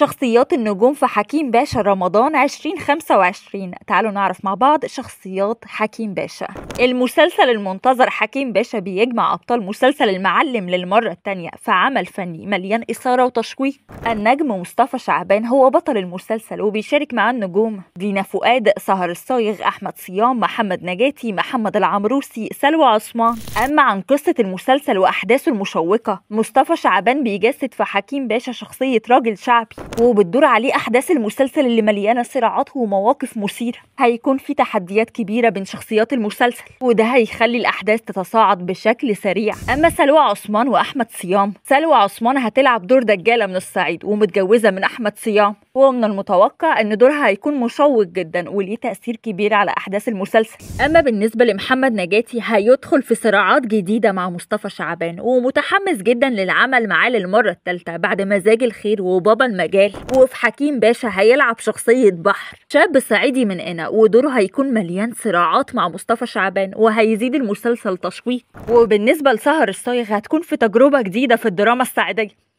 شخصيات النجوم في حكيم باشا رمضان 2025 تعالوا نعرف مع بعض شخصيات حكيم باشا. المسلسل المنتظر حكيم باشا بيجمع أبطال مسلسل المعلم للمرة الثانية في عمل فني مليان إثارة وتشويق. النجم مصطفى شعبان هو بطل المسلسل وبيشارك معاه النجوم دينا فؤاد سهر الصايغ أحمد صيام محمد نجاتي محمد العمروسي سلوى عثمان. أما عن قصة المسلسل وأحداثه المشوقة مصطفى شعبان بيجسد في حكيم باشا شخصية راجل شعبي. وبتدور عليه أحداث المسلسل اللي مليانة صراعات ومواقف مثيرة. هيكون في تحديات كبيرة بين شخصيات المسلسل وده هيخلي الأحداث تتصاعد بشكل سريع. أما سلوى عثمان وأحمد صيام سلوى عثمان هتلعب دور دجالة من الصعيد ومتجوزة من أحمد صيام ومن المتوقع إن دورها هيكون مشوق جدا وليه تأثير كبير على أحداث المسلسل. أما بالنسبة لمحمد نجاتي هيدخل في صراعات جديدة مع مصطفى شعبان ومتحمس جدا للعمل معاه للمرة الثالثة بعد مزاج الخير وبابا المجال وفي حكيم باشا هيلعب شخصية بحر. شاب صعيدي من هنا ودوره هيكون مليان صراعات مع مصطفى شعبان وهيزيد المسلسل تشويق. وبالنسبة لسهر الصايغ هتكون في تجربة جديدة في الدراما الصعيدية.